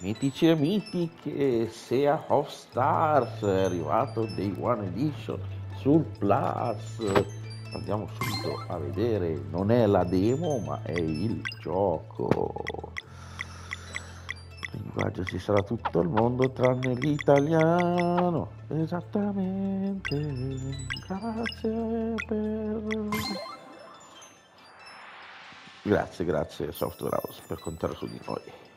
Mitici e mitiche, Sea of Stars è arrivato Day One Edition sul Plus. Andiamo subito a vedere, non è la demo ma è il gioco. Il linguaggio ci sarà tutto il mondo tranne l'italiano. Esattamente. Grazie per... Grazie, grazie Software House per contare su di noi.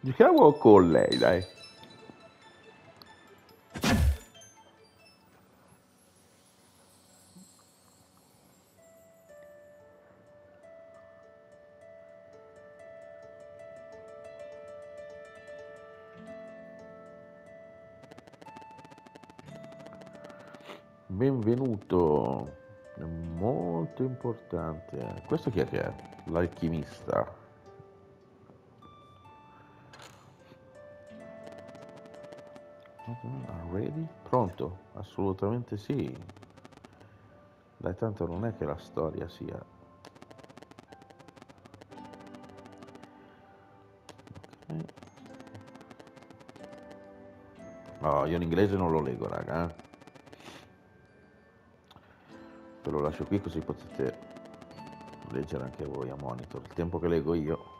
Giochiamo con lei, dai. Benvenuto, è molto importante. Questo chi è che è? L'alchimista. Ready? Pronto? Assolutamente sì. Dai, tanto non è che la storia sia... Ok. Oh, io in inglese non lo leggo, raga. eh. Ve lo lascio qui così potete leggere anche voi a monitor. Il tempo che leggo io.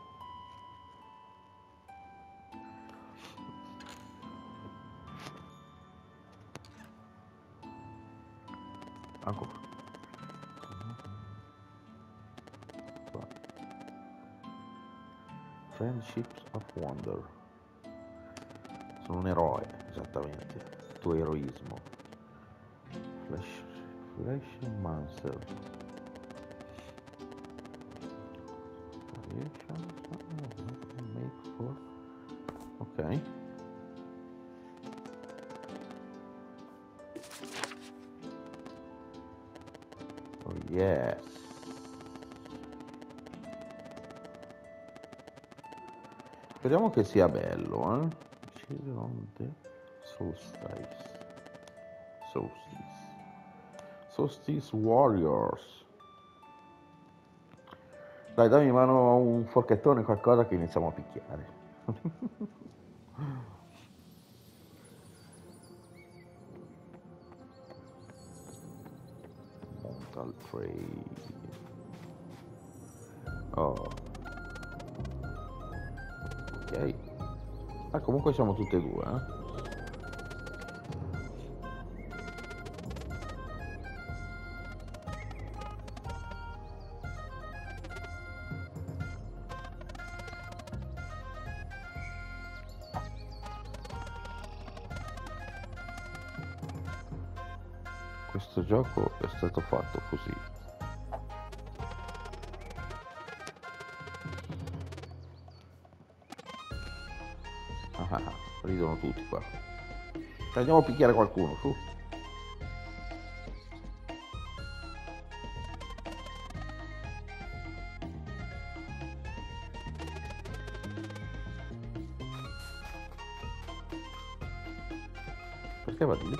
Friendships of Wonder. Sono un eroe, esattamente. Il tuo eroismo. Flash, Flash Monster. Speriamo che sia bello, eh? The Solstice. Solstice. Solstice Warriors. Dai, dammi in mano un forchettone, qualcosa che iniziamo a picchiare. Mental Trade. Oh. Ok. Ah, comunque siamo tutte e due, eh? Questo gioco è stato fatto così. Tutti qua. Andiamo a picchiare qualcuno, su. Perché va di lì?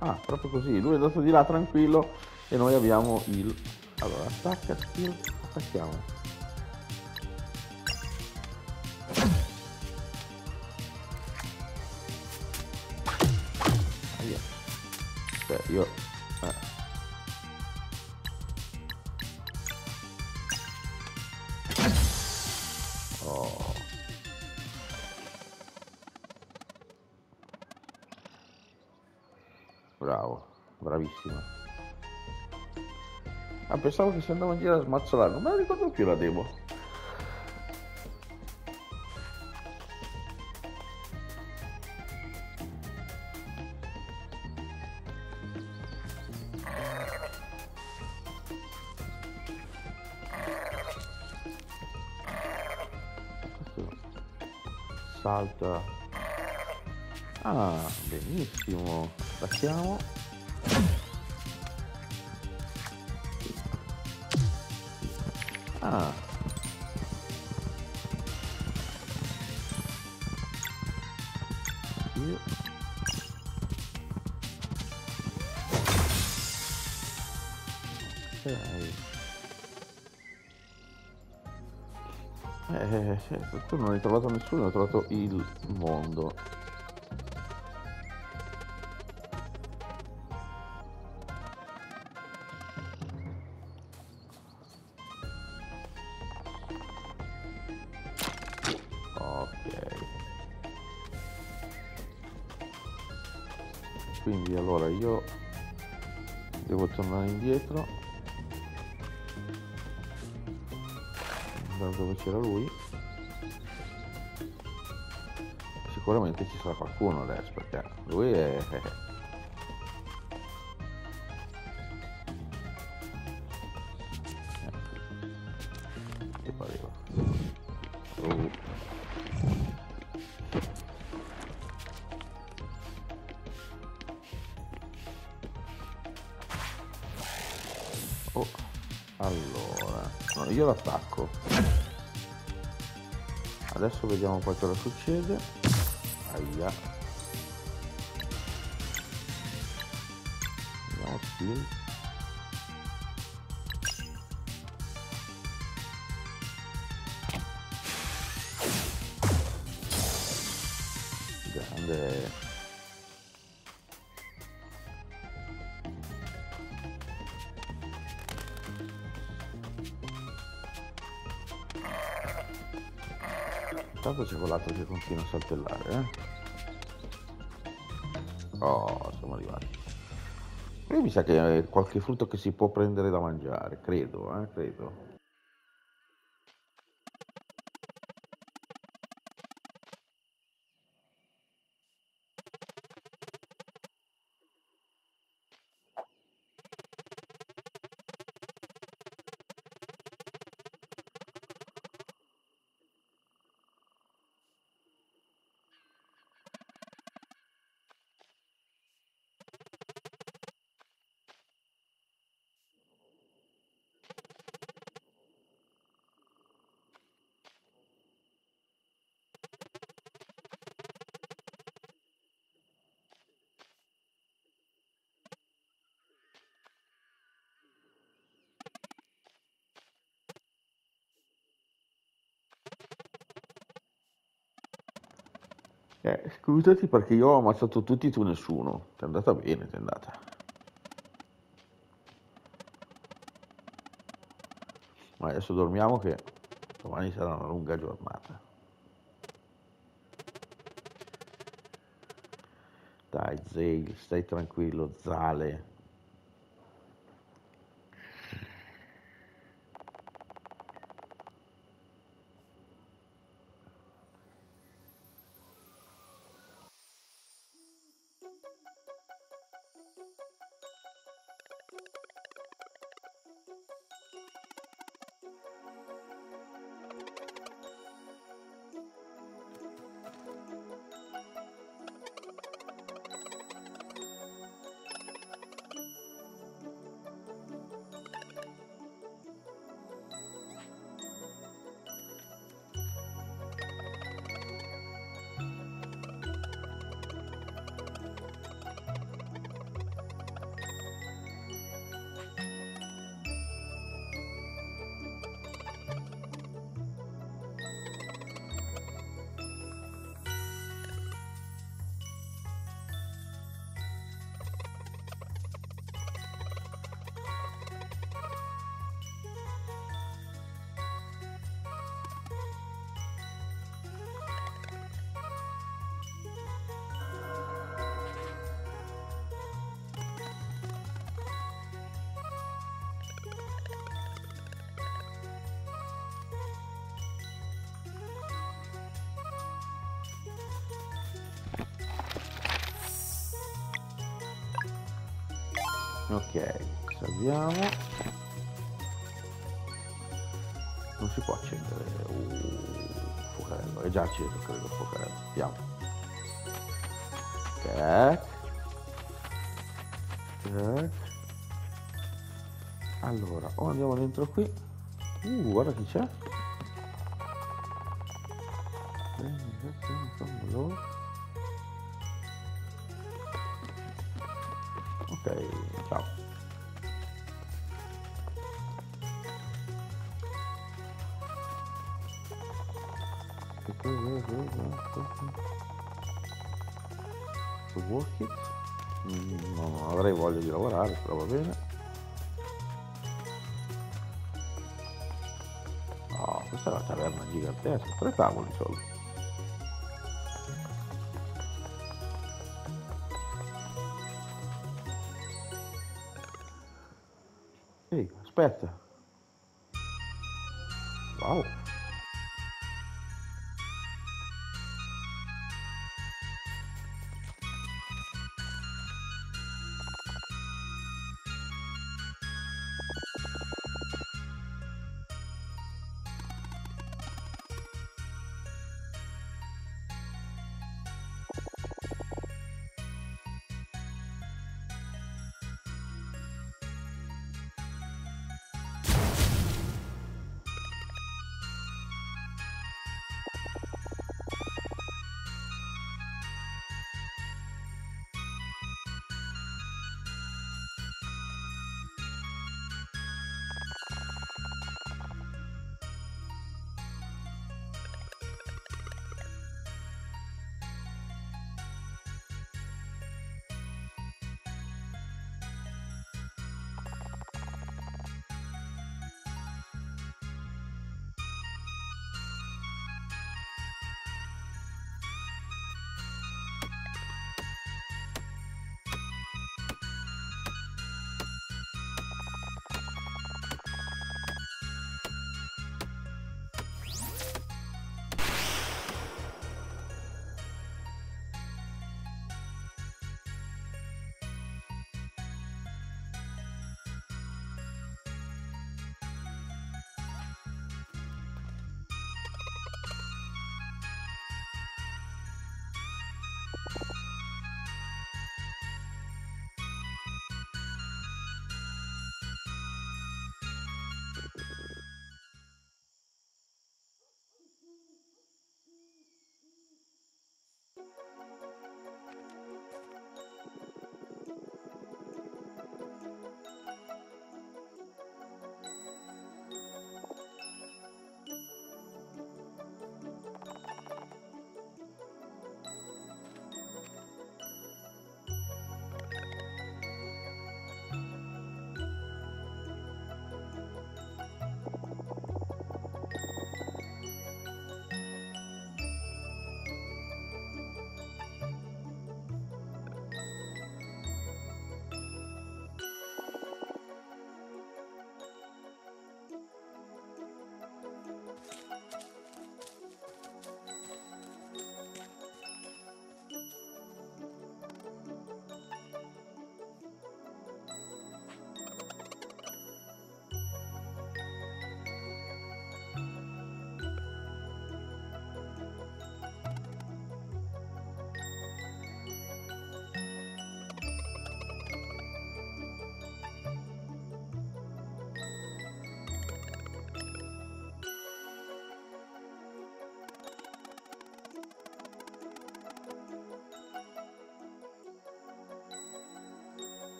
Ah, proprio così, lui è andato di là tranquillo e noi abbiamo il... Allora, attacca, attacchiamo. Pensavo che si andava in giro a smazzolare, non me la ricordo più la demo. Salta. Ah, benissimo. Attacchiamo. Ah. Io. Eh, tu non hai trovato nessuno, hai trovato il mondo. Quindi allora io devo tornare indietro. Da dove c'era lui. Sicuramente ci sarà qualcuno adesso perché lui è adesso vediamo poi cosa succede. Aia. Vediamo skill grande Intanto c'è quell'altro che continua a saltellare, eh? Oh, siamo arrivati. Qui mi sa che è qualche frutto che si può prendere da mangiare, credo, eh, credo. Eh, scusati perché io ho ammazzato tutti, tu nessuno. Ti è andata bene, ti è andata. Ma adesso dormiamo che domani sarà una lunga giornata. Dai, Zale, stai tranquillo, Zale. Ok salviamo non si può accendere uh, fuocarello è già acceso credo il fuocarello andiamo ok ok allora o andiamo dentro qui uh guarda chi c'è ok ciao. To work it? Mm, non avrei voglia di lavorare però va bene. No questa è una taverna gigantesca tre tavoli solo. profeta.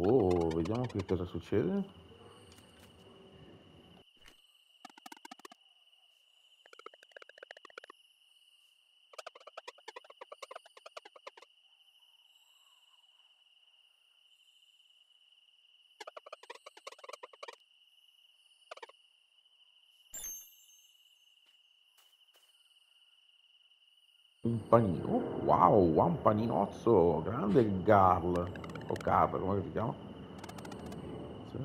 Oh, vediamo che cosa succede. Un panino, wow, un paninozzo, grande Garl, o Carl, come si chiama? Sì.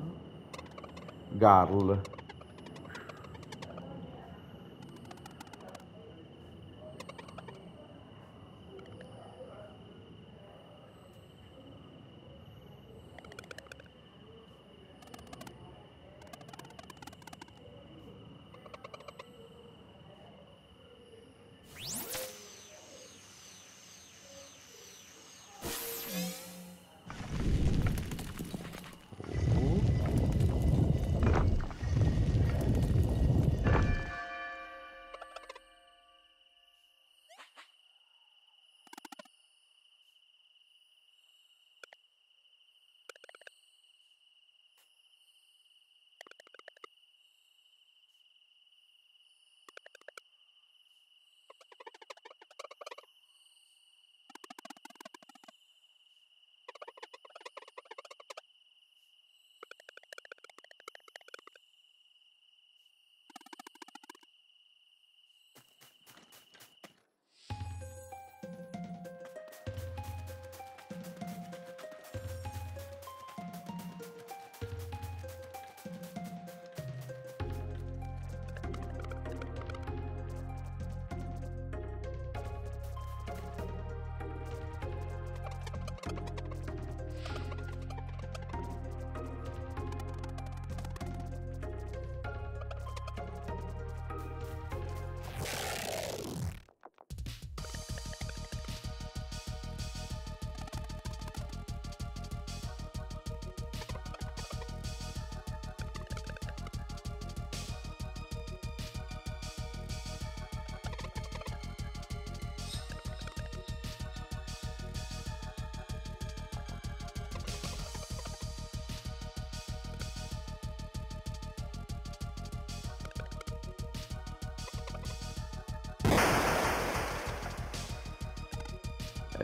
Garl.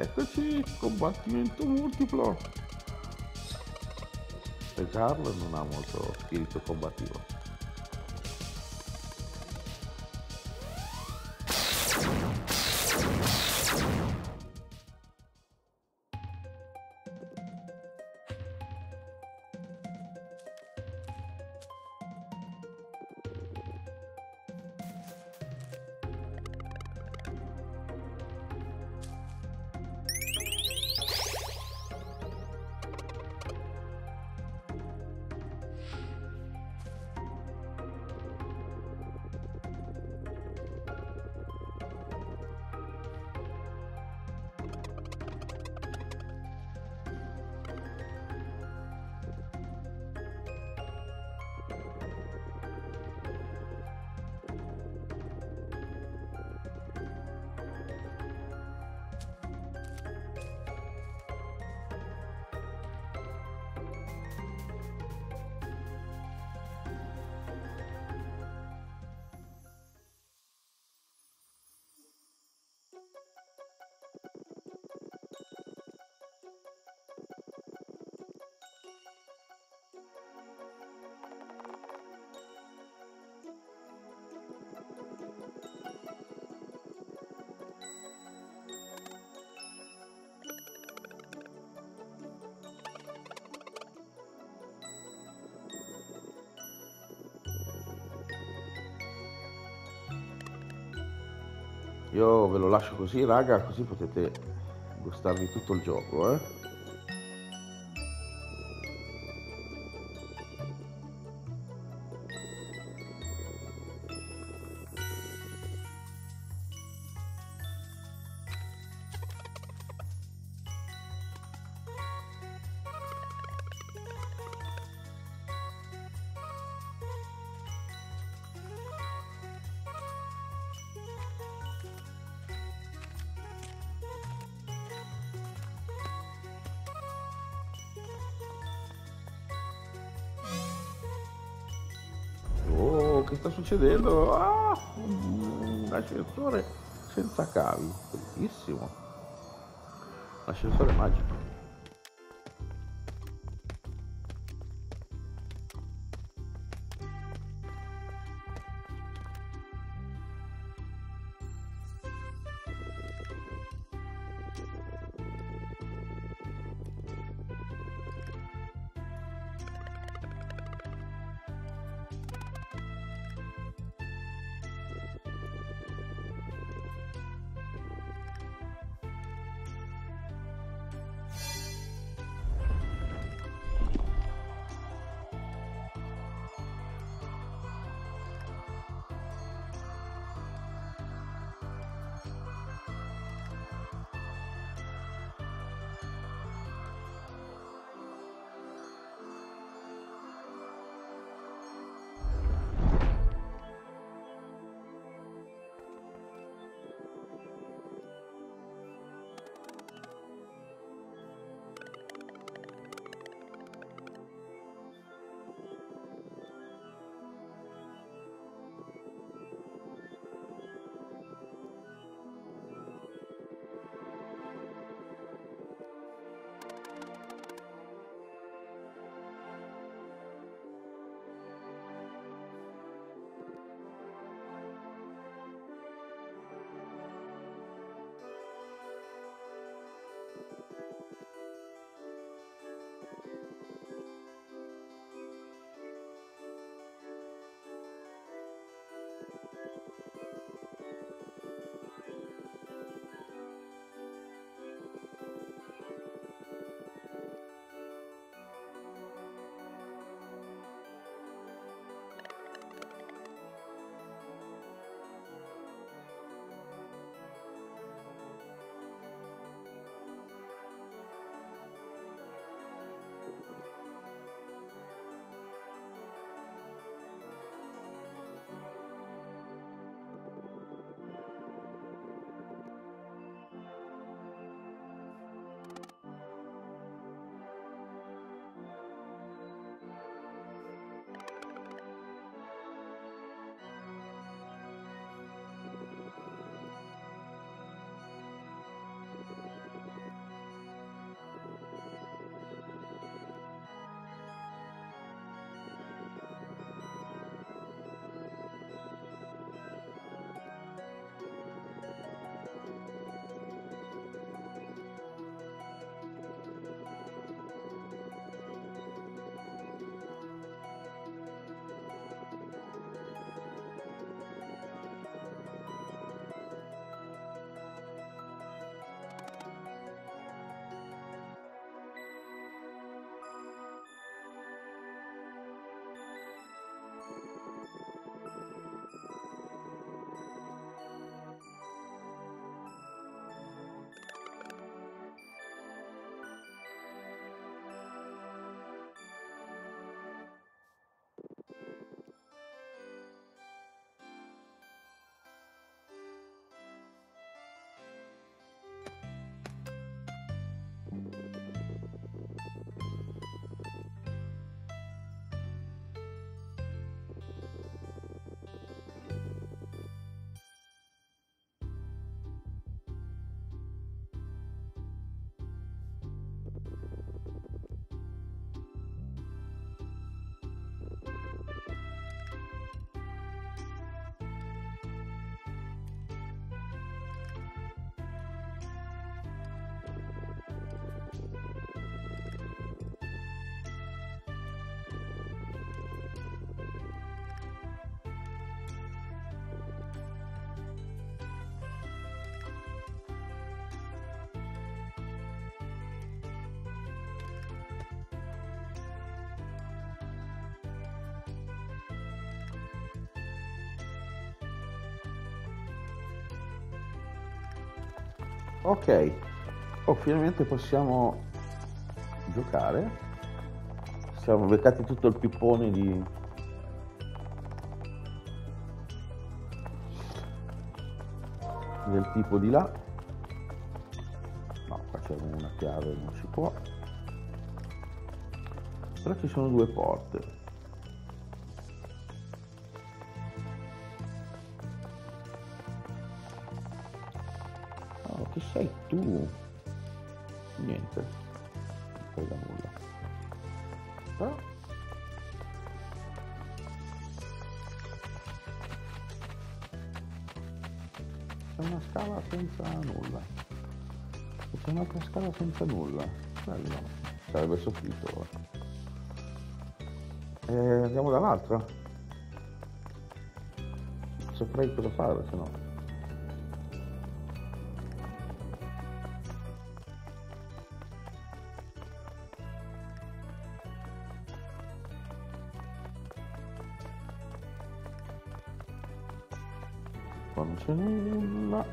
Eccoci, combattimento multiplo. Carlo non ha molto spirito combattivo. Io ve lo lascio così, raga, così potete gustarvi tutto il gioco, eh. Succedendo? Ah, un ascensore senza cavi, bellissimo. L'ascensore magico. Ok, oh, finalmente possiamo giocare. Siamo beccati tutto il pippone di... del tipo di là. No, facciamo una chiave, non si può. Però ci sono due porte. Tu. Niente, non frega nulla. Però c'è una scala senza nulla. C'è un'altra scala senza nulla. Bello. Sarebbe soffritto. E eh, andiamo dall'altra. Saprei cosa fare se no. C'è nulla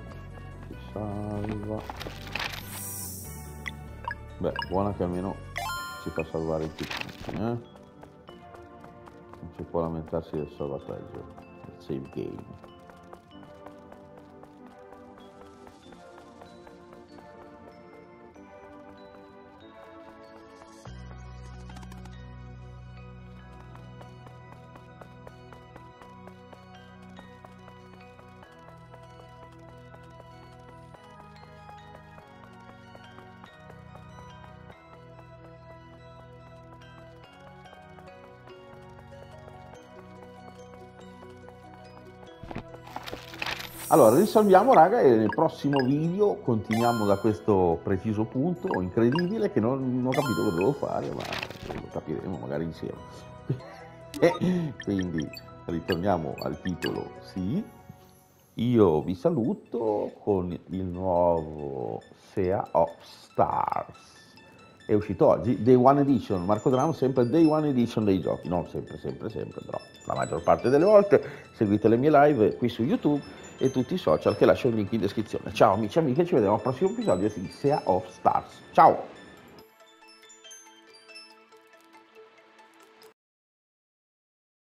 si salva beh buona che almeno si fa salvare i punti eh? non si può lamentarsi del salvataggio del save game Allora, risolviamo raga e nel prossimo video continuiamo da questo preciso punto incredibile che non, non ho capito cosa devo fare, ma lo capiremo magari insieme. Quindi ritorniamo al titolo, sì. Io vi saluto con il nuovo Sea of Stars. È uscito oggi, Day One Edition, Marco Dram sempre Day One Edition dei giochi, non sempre, sempre, sempre, però la maggior parte delle volte seguite le mie live qui su YouTube e tutti i social che lascio il link in descrizione. Ciao amici e amiche, ci vediamo al prossimo episodio di Sea of Stars. Ciao!